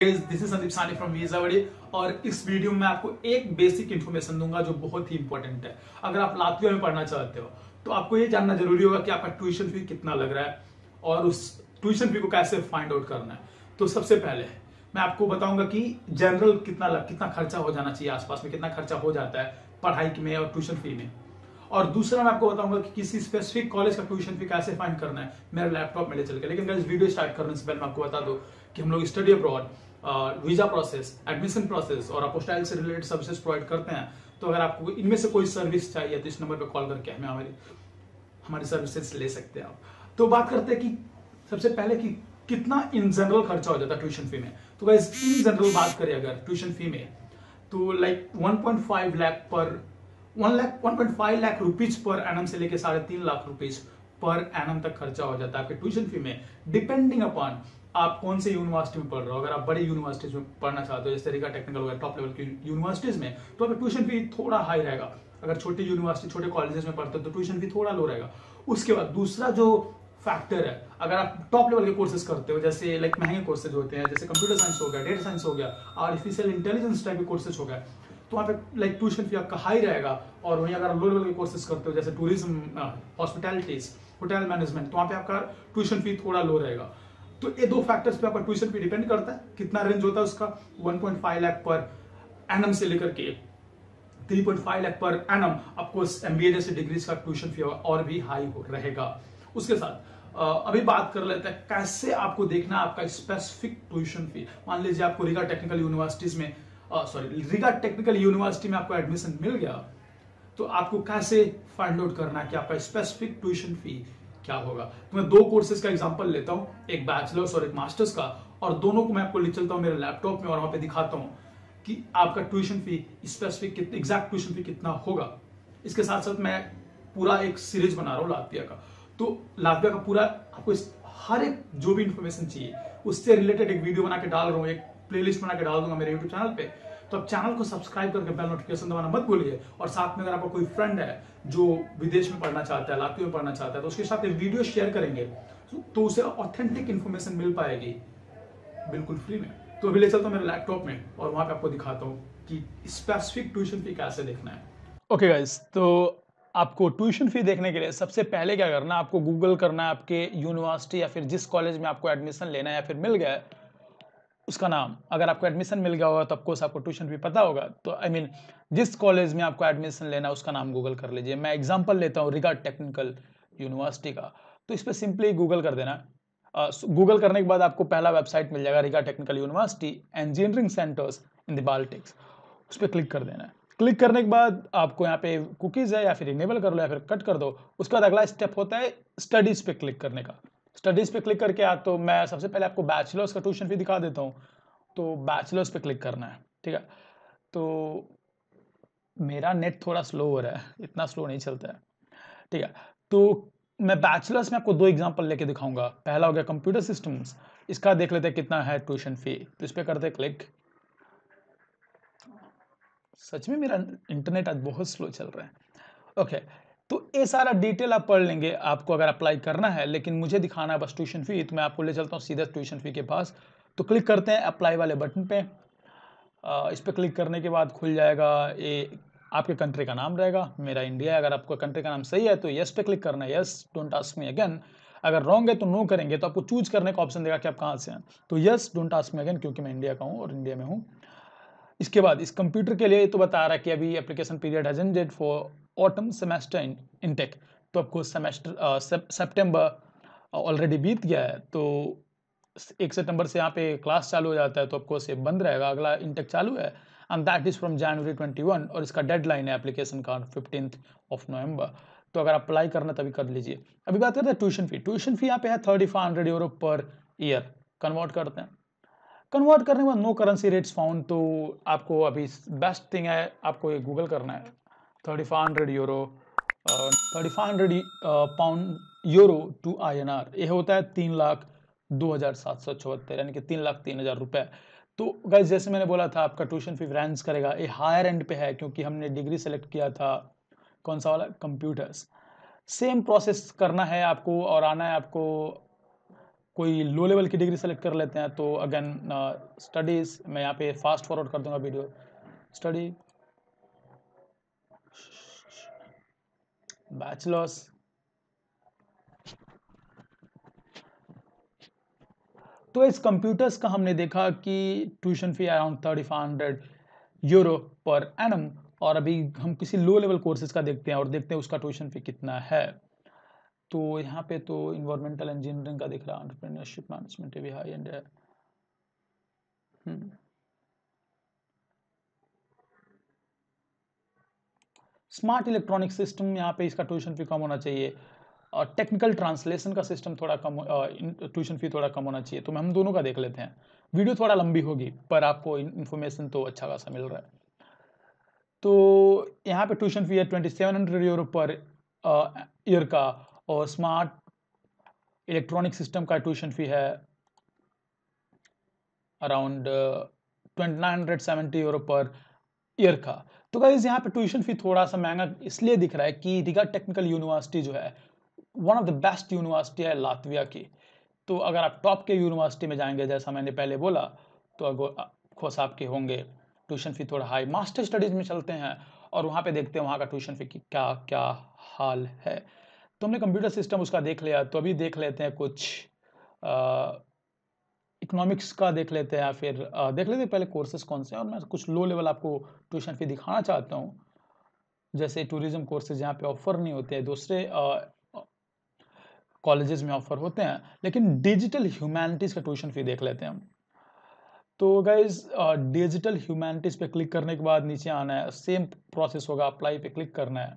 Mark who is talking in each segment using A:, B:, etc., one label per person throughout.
A: This is Sandeep सानी from वीजावड़ी और इस वीडियो में आपको एक बेसिक इन्फॉर्मेशन दूँगा जो बहुत ही इंपॉर्टेंट है। अगर आप लातविया में पढ़ना चाहते हो तो आपको ये जानना ज़रूरी होगा कि आपका ट्यूशन फ़ी कितना लग रहा है और उस ट्यूशन फ़ी को कैसे फाइंड आउट करना है। तो सबसे पहले मैं आपको बताऊँगा कि जनरल कितना लग, कितना खर्चा हो जाना चाहिए आसपास में कितना खर्चा हो जाता है पढ़ाई में और ट्यूशन फ़ी में। और दूसरा मैं आपको बताऊँगा कि किसी स्पेसिफिक कॉलेज का ट्यूशन फ़ी कैसे फाइंड करना है। मेरे लैपटॉप में ले चल के। लेकिन इस वीडियो स्टार्ट करने से पहले मैं आपको बता दूँ कि हम लोग study abroad visa process, admission process और अपोस्टाइल से रिलेटेड सर्विसेज़ प्रोवाइड करते हैं तो अगर आपको इनमें से कोई सर्विस चाहिए तो इस नंबर पर कॉल करके हमें हमारी हमारी सर्विसेज़ ले सकते हैं आप। तो बात करते हैं कि सबसे पहले कि कितना इन जनरल खर्चा हो जाता है ट्यूशन फ़ी में? तो गाइस इन जनरल बात करें अगर ट्यूशन फ़ी में तो लाइक 1.5 लाख पर 1 lakh 1.5 lakh rupees per annum से लेके साढ़े तीन लाख रुपीज़ पर एनम तक खर्चा हो जाता है आपके ट्यूशन फ़ी में डिपेंडिंग अपॉन आप कौन से यूनिवर्सिटी में पढ़ रहे हो? अगर आप बड़ी यूनिवर्सिटीज में पढ़ना चाहते हो, जैसे रिका टेक्निकल वगैरह टॉप लेवल की यूनिवर्सिटीज में तो आपका ट्यूशन फ़ी थोड़ा हाई रहेगा। अगर छोटी यूनिवर्सिटी छोटे कॉलेजेस में पढ़ते हो तो ट्यूशन फ़ी थोड़ा लो रहेगा। उसके बाद दूसरा जो फैक्टर है, अगर आप टॉप लेवल के कोर्सेज करते हो, जैसे लाइक महँगे कोर्सेज होते हैं, जैसे कंप्यूटर साइंस हो गया डेटा साइंस हो गया आर्टिफिशियल इंटेलिजेंस टाइप के कोर्सेज हो गया तो वहाँ पे लाइक ट्यूशन फ़ी आपका हाई रहेगा। और वहीं अगर आप लो लेवल के कोर्सेज करते हो, जैसे टूरिज़्म हॉस्पिटैलिटीज होटल मैनेजमेंट तो वहाँ पे आपका ट्यूशन फ़ी थोड़ा लो रहेगा। तो ये दो फैक्टर्स पे आपका ट्यूशन फ़ी डिपेंड करता है, कितना रेंज होता है उसका 1.5 लाख पर एनम से लेकर के 3.5 लाख पर एनम आपको एमबीए जैसे डिग्रीज का ट्यूशन फ़ी और भी हाई हो रहेगा। उसके साथ अभी बात कर लेते हैं, कैसे आपको देखना आपका स्पेसिफिक ट्यूशन फ़ी मान लीजिए आपको रिगा टेक्निकल यूनिवर्सिटीज में सॉरी रिगा टेक्निकल यूनिवर्सिटी में आपको एडमिशन मिल गया तो आपको कैसे फाइंड आउट करना कि आपका स्पेसिफिक ट्यूशन फ़ी क्या होगा? तो मैं दो कोर्सेज का एग्जांपल लेता हूँ, एक बैचलर्स और एक मास्टर्स का, और दोनों को मैं आपको ले चलता हूँ मेरे लैपटॉप में और वहाँ पे दिखाता हूँ कि आपका tuition fee specific exact tuition fee कितना होगा। इसके साथ साथ मैं पूरा एक सीरीज़ बना रहा हूँ लातविया का। तो लातविया का पूरा आपको हर एक जो भी इंफॉर्मेशन चाहिए, उससे रिलेटेड एक वीडियो बना के डाल रहा हूँ, एक प्लेलिस्ट बना के डाल दूँगा मेरे यूट्यूब चैनल पे। तो चैनल को सब्सक्राइब करके बेल नोटिफिकेशन दबाना मत भूलिए। और साथ में अगर आपका कोई फ्रेंड है जो विदेश में पढ़ना चाहता है लातवी में पढ़ना चाहता है तो उसके साथ ये वीडियो शेयर करेंगे तो उसे ऑथेंटिक इन्फॉर्मेशन मिल पाएगी। बिल्कुल फ्री में। तो अभी ले चलता हूँ मेरे लैपटॉप में और वहाँ पे आपको दिखाता हूँ कि स्पेसिफिक ट्यूशन फ़ी कैसे देखना है। ओके okay गाइस तो आपको ट्यूशन फ़ी देखने के लिए सबसे पहले क्या करना है, आपको गूगल करना है, आपके यूनिवर्सिटी या फिर जिस कॉलेज में आपको एडमिशन लेना है या फिर मिल गया है उसका नाम अगर आपको एडमिशन मिल गया होगा तो ऑफकोर्स आपको ट्यूशन भी पता होगा। तो आई I मीन mean, जिस कॉलेज में आपको एडमिशन लेना है उसका नाम गूगल कर लीजिए। मैं एग्ज़ाम्पल लेता हूँ रिगार्ड टेक्निकल यूनिवर्सिटी का। तो इस पर सिंपली गूगल कर देना। गूगल करने के बाद आपको पहला वेबसाइट मिल जाएगा Riga technical university engineering centres in the Baltics उस पर क्लिक कर देना। क्लिक करने के बाद आपको यहाँ पे कुकीज़ है या फिर इनेबल कर लो या फिर कट कर दो। उसके बाद अगला स्टेप होता है स्टडीज़ पे क्लिक करने का। स्टडीज़ पे क्लिक करके आ तो मैं सबसे पहले आपको बैचलर्स का ट्यूशन फ़ी दिखा देता हूँ। तो बैचलर्स पे क्लिक करना है, ठीक है? तो मेरा नेट थोड़ा स्लो हो रहा है, इतना स्लो नहीं चलता है, ठीक है? तो मैं बैचलर्स में आपको दो एग्ज़ाम्पल लेके दिखाऊँगा। पहला हो गया कंप्यूटर सिस्टम्स इसका देख लेते हैं कितना है ट्यूशन फ़ी तो इस पर करते क्लिक सच में मेरा इंटरनेट आज बहुत स्लो चल रहा है। ओके तो ये सारा डिटेल आप पढ़ लेंगे, आपको अगर अप्लाई करना है, लेकिन मुझे दिखाना है बस ट्यूशन फ़ी तो मैं आपको ले चलता हूँ सीधा ट्यूशन फ़ी के पास। तो क्लिक करते हैं अप्लाई वाले बटन पे। इस पर क्लिक करने के बाद खुल जाएगा ये आपके कंट्री का नाम रहेगा, मेरा इंडिया है। अगर आपका कंट्री का नाम सही है तो यस पे क्लिक करना है। Yes don't ask me again अगर रॉन्ग है तो नो करेंगे तो आपको चूज़ करने का ऑप्शन देगा कि आप कहाँ से हैं। तो yes don't ask me again क्योंकि मैं इंडिया का हूँ और इंडिया में हूँ। इसके बाद, इस कंप्यूटर के लिए तो बता रहा है कि अभी application period has for autumn semester intake तो आपको सेमेस्टर सेप्टेम्बर ऑलरेडी बीत गया है तो एक सितंबर से यहाँ पे क्लास चालू हो जाता है तो आपको से बंद रहेगा, अगला इंटेक चालू है and that is from January 21 और इसका डेडलाइन है एप्लीकेशन का फिफ्टीन ऑफ़ नवंबर तो अगर अप्लाई करना तभी कर लीजिए। अभी बात करते हैं ट्यूशन फ़ी ट्यूशन फ़ी यहाँ पे है thirty five hundred euro per year convert करते हैं। कन्वर्ट करने के बाद नो करेंसी रेट्स फाउंड तो आपको अभी बेस्ट थिंग है, आपको ये गूगल करना है। Thirty five hundred euro thirty five hundred pound euro to I N R. ये होता है तीन लाख दो हज़ार सात सौ चौहत्तर, यानी कि तीन लाख तीन हज़ार रुपये तो गाइज़ जैसे मैंने बोला था, आपका ट्यूशन फ़ी रेंज करेगा। ये हायर एंड पे है, क्योंकि हमने डिग्री सेलेक्ट किया था कौन सा वाला? कंप्यूटर्स सेम प्रोसेस करना है आपको और आना है आपको, कोई लो लेवल की डिग्री सेलेक्ट कर लेते हैं। तो अगेन स्टडीज़ मैं यहाँ पे फास्ट फॉरवर्ड कर दूँगा वीडियो स्टडी बैचलर्स तो इस कंप्यूटर्स का हमने देखा कि tuition fee around thirty five hundred euro per annum और अभी हम किसी लो लेवल कोर्सेज का देखते हैं और देखते हैं उसका ट्यूशन फ़ी कितना है। तो यहाँ पे तो इन्वायरमेंटल इंजीनियरिंग का दिख रहा है एंटरप्रेन्योरशिप मैनेजमेंट भी हाई एंड है। स्मार्ट इलेक्ट्रॉनिक सिस्टम यहाँ पे इसका ट्यूशन फ़ी कम होना चाहिए और टेक्निकल ट्रांसलेशन का सिस्टम थोड़ा कम ट्यूशन फ़ी थोड़ा कम होना चाहिए। तो हम दोनों का देख लेते हैं। वीडियो थोड़ा लंबी होगी, पर आपको इन्फॉर्मेशन तो अच्छा खासा मिल रहा है। तो यहाँ पे ट्यूशन फ़ी है twenty seven hundred euro per year का और स्मार्ट इलेक्ट्रॉनिक सिस्टम का ट्यूशन फ़ी है around twenty nine hundred seventy euro per year का। तो गाइज़ यहाँ पे ट्यूशन फ़ी थोड़ा सा महँगा इसलिए दिख रहा है कि रिगा टेक्निकल यूनिवर्सिटी जो है one of the best university है लातविया की। तो अगर आप टॉप के यूनिवर्सिटी में जाएँगे, जैसा मैंने पहले बोला तो अगर खोस आपके होंगे। ट्यूशन फ़ी थोड़ा हाई मास्टर स्टडीज़ में चलते हैं और वहाँ पे देखते हैं वहाँ का ट्यूशन फ़ी की क्या क्या हाल है। तो हमने कंप्यूटर सिस्टम उसका देख लिया तो अभी देख लेते हैं कुछ इकोनॉमिक्स का देख लेते हैं या फिर देख लेते हैं पहले कोर्सेज कौन से हैं और मैं कुछ लो लेवल आपको ट्यूशन फ़ी दिखाना चाहता हूँ। जैसे टूरिज़्म कोर्सेज यहाँ पे ऑफ़र नहीं होते हैं, दूसरे कॉलेजेस में ऑफ़र होते हैं, लेकिन डिजिटल ह्यूमैनिटीज़ का ट्यूशन फ़ी देख लेते हैं हम। तो गाइज़ डिजिटल ह्यूमैनिटीज़ पे क्लिक करने के बाद नीचे आना है सेम प्रोसेस होगा अप्लाई पे क्लिक करना है।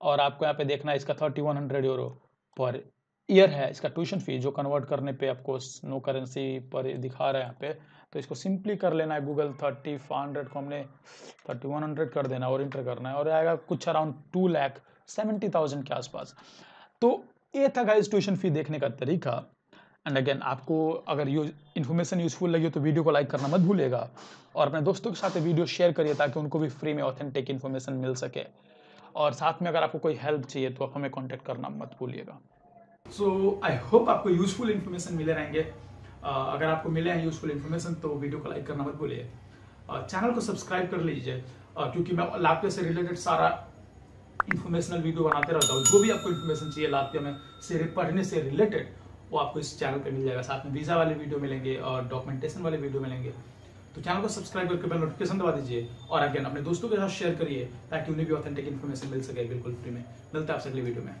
A: और आपको यहाँ पे देखना है, इसका thirty one hundred euro per year है इसका ट्यूशन फ़ी जो कन्वर्ट करने पे आपको नो करेंसी पर दिखा रहा है यहाँ पे तो इसको सिंपली कर लेना है गूगल थर्टी फाइव हंड्रेड को हमने थर्टी वन हंड्रेड कर देना और इंटर करना है और आएगा कुछ around two lakh seventy thousand के आसपास। तो ये था गाइज़ ट्यूशन फ़ी देखने का तरीका। एंड अगेन आपको अगर यूज़ इन्फॉर्मेशन यूजफुल लगी हो तो वीडियो को लाइक करना मत भूलेगा और अपने दोस्तों के साथ वीडियो शेयर करिए ताकि उनको भी फ्री में ऑथेंटिक इन्फॉर्मेशन मिल सके। और साथ में अगर आपको कोई हेल्प चाहिए तो आप हमें कॉन्टैक्ट करना मत भूलिएगा। सो आई होप आपको यूजफुल इन्फॉर्मेशन मिले रहेंगे। uh, अगर आपको मिले हैं यूजफुल इन्फॉर्मेशन तो वीडियो को लाइक करना मत भूलिए। चैनल को सब्सक्राइब कर लीजिए। uh, क्योंकि मैं लाभ से रिलेटेड सारा इन्फॉर्मेशनल वीडियो बनाते रहता हूँ। जो भी आपको इन्फॉर्मेशन चाहिए लाभ में से पढ़ने से रिलेटेड वो आपको इस चैनल पे मिल जाएगा। साथ में वीज़ा वाले वीडियो मिलेंगे और डॉक्यूमेंटेशन वाले वीडियो मिलेंगे। तो चैनल को सब्सक्राइब करके बेल नोटिफिकेशन दबा दीजिए और अगेन अपने दोस्तों के साथ शेयर करिए ताकि उन्हें भी ऑथेंटिक इन्फॉर्मेशन मिल सके बिल्कुल फ्री में। मिलता है आपसे अगले वीडियो में।